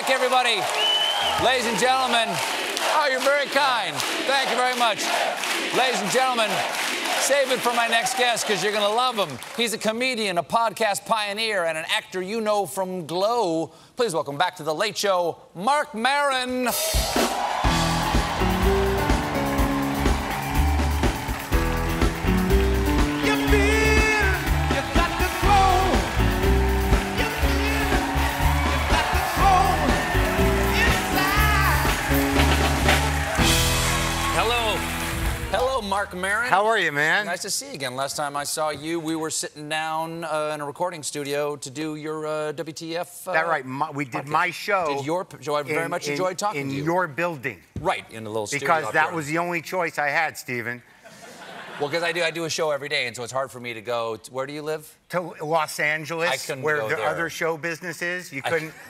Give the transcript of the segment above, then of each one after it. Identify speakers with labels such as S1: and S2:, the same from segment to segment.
S1: back, everybody. Ladies and gentlemen, oh, you're very kind. Thank you very much. Ladies and gentlemen, save it for my next guest because you're going to love him. He's a comedian, a podcast pioneer, and an actor you know from Glow. Please welcome back to The Late Show, Marc Maron. Hello, Marc Maron.
S2: How are you, man?
S1: Nice to see you again. Last time I saw you, we were sitting down uh, in a recording studio to do your uh, WTF. Uh,
S2: that right. My, we did
S1: podcast.
S2: my show.
S1: Did your show? I very
S2: in-
S1: much
S2: in-
S1: enjoyed talking
S2: in
S1: to you.
S2: your building
S1: right in the little studio.
S2: because that was the only choice I had, Stephen.
S1: well, because I do I do a show every day, and so it's hard for me to go. To, where do you live?
S2: To Los Angeles,
S1: I couldn't
S2: where the
S1: there.
S2: other show business is, you couldn't.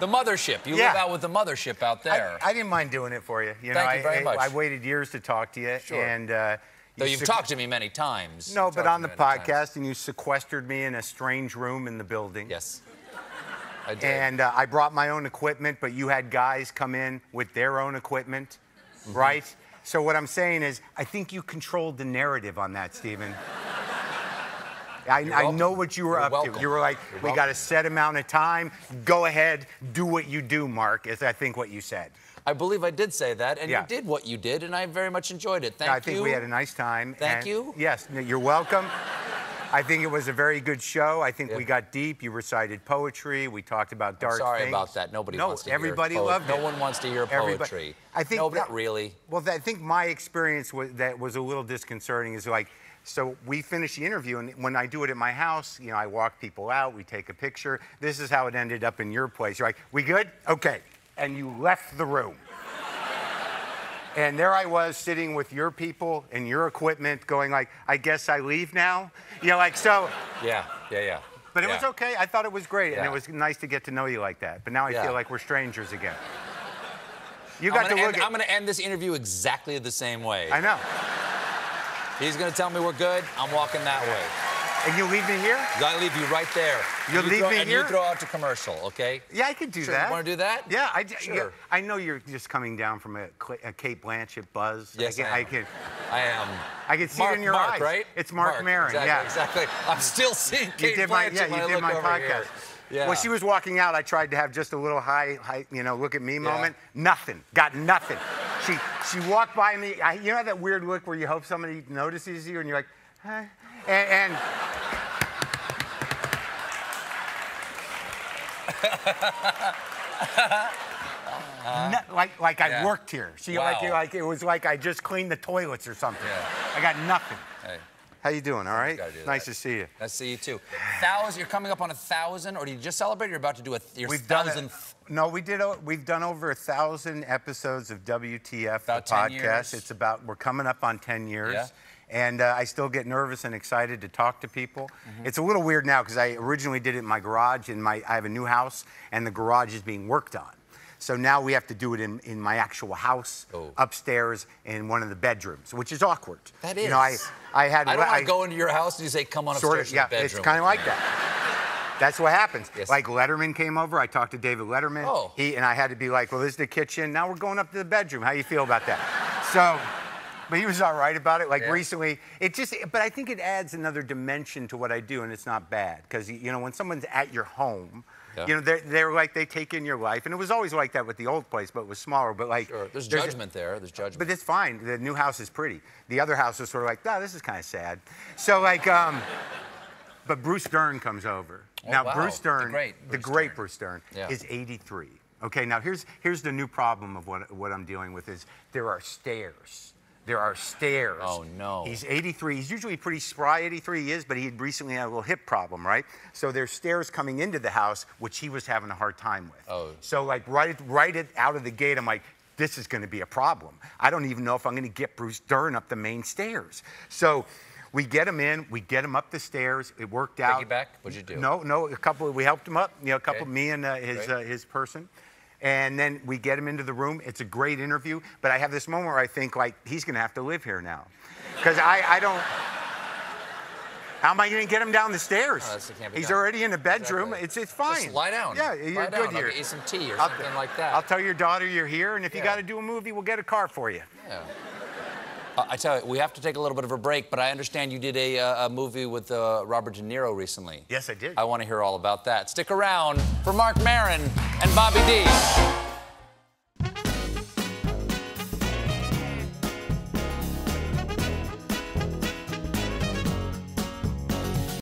S1: The mothership. You
S2: Yeah.
S1: live out with the mothership out there.
S2: I, I didn't mind doing it for you. You know,
S1: Thank you very
S2: I,
S1: much.
S2: I, I waited years to talk to you,
S1: Sure.
S2: and uh,
S1: Though
S2: you
S1: you've talked to me many times.
S2: No, but on the
S1: many times.
S2: podcast, and you sequestered me in a strange room in the building.
S1: Yes. I did.
S2: And uh, I brought my own equipment, but you had guys come in with their own equipment,
S1: Mm-hmm.
S2: right? So what I'm saying is, I think you controlled the narrative on that, Stephen. I, I know what you were
S1: You're
S2: up
S1: welcome.
S2: to. You were like,
S1: You're
S2: we got a set amount of time. Go ahead, do what you do, Marc. Is I think what you said.
S1: I believe I did say that, and
S2: Yeah.
S1: you did what you did, and I very much enjoyed it. Thank you.
S2: I think we had a nice time.
S1: Thank
S2: and-
S1: you.
S2: Yes, you're welcome. I think it was a very good show. I think
S1: Yeah.
S2: we got deep. You recited poetry. We talked about dark
S1: Sorry
S2: things.
S1: about that. Nobody
S2: no,
S1: wants to hear
S2: everybody
S1: poet-
S2: loved
S1: No
S2: it.
S1: one wants to hear
S2: Everybody-
S1: poetry.
S2: I think
S1: no,
S2: that-
S1: not really.
S2: Well, that, I think my experience was, that was a little disconcerting is like, so we finish the interview, and when I do it at my house, you know, I walk people out, we take a picture. This is how it ended up in your place. You're like, we good? Okay. And you left the room. And there I was sitting with your people and your equipment going like, I guess I leave now? You know, like, so,
S1: Yeah, yeah, yeah.
S2: but it
S1: Yeah.
S2: was okay. I thought it was great, and it was nice to get to know you like that. But now I
S1: Yeah.
S2: feel like we're strangers again. You got to look
S1: end,
S2: at.
S1: I'm gonna end this interview exactly the same way.
S2: I know.
S1: He's gonna tell me we're good. I'm walking that way.
S2: And you leave me here?
S1: I leave you right there.
S2: You leave
S1: throw,
S2: me
S1: and
S2: here?
S1: you throw out to commercial, okay?
S2: Yeah, I could do
S1: Sure,
S2: that.
S1: you wanna do that?
S2: Yeah, I,
S1: Sure.
S2: yeah, I know you're just coming down from a, a Cate Blanchett buzz.
S1: Yes,
S2: I can,
S1: I
S2: I
S1: am.
S2: can,
S1: I am.
S2: I can see
S1: Marc,
S2: it in your
S1: Marc,
S2: eyes.
S1: right?
S2: It's Marc, Maron.
S1: Exactly,
S2: yeah.
S1: exactly. I'm still seeing Cate
S2: You did my,
S1: Blanchett
S2: yeah, you did my podcast.
S1: here. Yeah.
S2: When she was walking out, I tried to have just a little high, high you know, look at me moment. Nothing. Got nothing. she she walked by me. I, you know that weird look where you hope somebody notices you and you're like, huh? And, and No, like like I worked here. She like
S1: Wow.
S2: like it was like I just cleaned the toilets or something.
S1: Yeah.
S2: I got nothing.
S1: Hey,
S2: How you doing? All right.
S1: do
S2: Nice
S1: that.
S2: to see you.
S1: nice to see you too. Thousand. You're coming up on a thousand, or do you just celebrate? You're about to do a your
S2: We've done it.
S1: thousandth.
S2: No, we did. o- We've done over a thousand episodes of WTF,
S1: About
S2: the
S1: 10
S2: podcast.
S1: years.
S2: It's about. We're coming up on 10 years.
S1: Yeah.
S2: And uh, I still get nervous and excited to talk to people.
S1: Mm-hmm.
S2: It's a little weird now because I originally did it in my garage. and my, I have a new house, and the garage is being worked on. So now we have to do it in, in my actual house,
S1: Oh.
S2: upstairs in one of the bedrooms, which is awkward.
S1: That is.
S2: You know, I. I had.
S1: I don't want to go into your house and you say, "Come on
S2: Sort
S1: upstairs
S2: of, yeah.
S1: to the bedroom."
S2: It's kind of like that. That's what happens.
S1: Yes.
S2: Like Letterman came over. I talked to David Letterman.
S1: Oh.
S2: He and I had to be like, "Well, this is the kitchen. Now we're going up to the bedroom. How you feel about that?" So, but he was all right about it. Like
S1: Yeah.
S2: recently, it just. But I think it adds another dimension to what I do, and it's not bad because you know when someone's at your home.
S1: Yeah.
S2: You know, they're, they're like, they take in your life. And it was always like that with the old place, but it was smaller. But like,
S1: Sure. There's
S2: a-
S1: judgment there. There's judgment.
S2: but it's fine. The new house is pretty. The other house is sort of like, oh, this is kind of sad. So like, um, but Bruce Dern comes over.
S1: Oh,
S2: now
S1: wow.
S2: Bruce
S1: The
S2: Dern,
S1: great
S2: the great
S1: Dern.
S2: Bruce Dern,
S1: Yeah.
S2: is 83. Okay, now here's here's the new problem of what what I'm dealing with is there are stairs. There are stairs.
S1: Oh, no.
S2: He's 83. He's usually pretty spry. 83 he is, but he had recently had a little hip problem, right? So there's stairs coming into the house, which he was having a hard time with.
S1: Oh.
S2: So like right right it out of the gate, I'm like, this is going to be a problem. I don't even know if I'm going to get Bruce Dern up the main stairs. So we get him in, we get him up the stairs. It worked out.
S1: Piggyback? What'd you do?
S2: No, no. A couple. We helped him up. You know, a couple.
S1: Okay.
S2: Me and uh, his uh, his person. And then we get him into the room. It's a great interview. But I have this moment where I think like he's going to have to live here now, because I I don't. How am I going to get him down the stairs?
S1: Oh,
S2: He's
S1: done.
S2: already in the bedroom.
S1: Exactly.
S2: It's it's fine.
S1: Just lie down.
S2: Yeah,
S1: Lie
S2: you're
S1: down.
S2: good
S1: I'll
S2: here.
S1: get some tea or
S2: I'll-
S1: something like that.
S2: I'll tell your daughter you're here, and if you got to do a movie, we'll get a car for you.
S1: Yeah. Uh, I tell you, we have to take a little bit of a break, but I understand you did a, uh, a movie with uh, Robert De Niro recently.
S2: Yes, I did.
S1: I want to hear all about that. Stick around for Marc Maron and Bobby D.